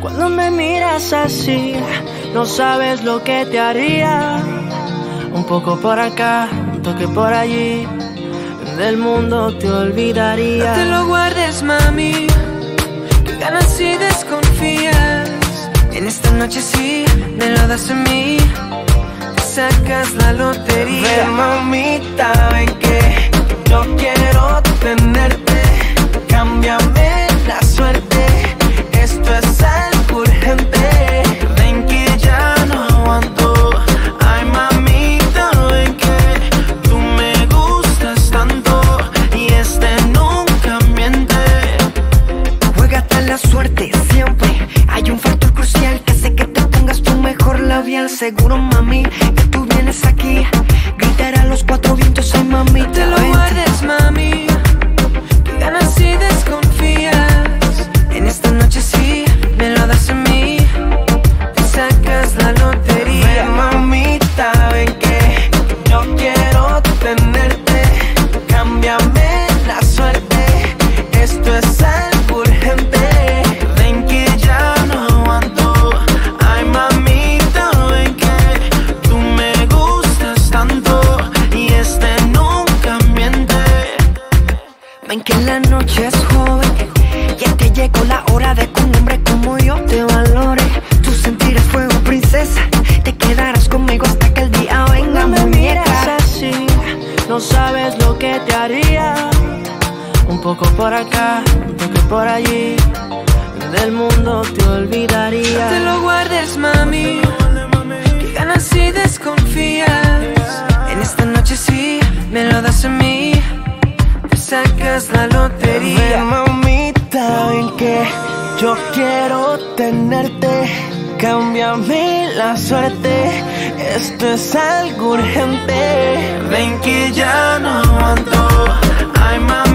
Cuando me miras así, no sabes lo que te haría. Un poco por acá, un toque por allí. Del mundo te olvidaría. No te lo guardes, mami. Que ganas y desconfías. En esta noche sí, me lo das a mí. Te sacas la lotería. Ven, mamita, ven que Seguro, mami, que tú vienes aquí. Gritar a los cuatro vientos, ay, mami. te Un poco por acá, un toque por allí. Del mundo te olvidaría. te lo guardes, mami. Que ganas y desconfías. En esta noche sí, me lo das a mí. Te sacas la lotería. Ven, mamita, ven que yo quiero tenerte. Cámbiame la suerte. Esto es algo urgente. Ven que ya no aguanto. Ay, mamita.